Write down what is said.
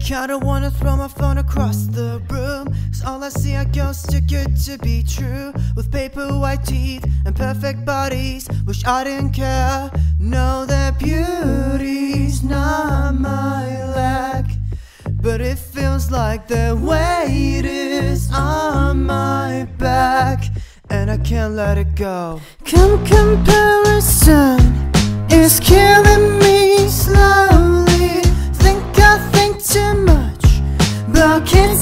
I kinda wanna throw my phone across the room. Cause all I see are ghosts too good to be true. With paper white teeth and perfect bodies. Wish I didn't care. Know that beauty's not my lack. But it feels like the weight is on my back. And I can't let it go. Come comparison but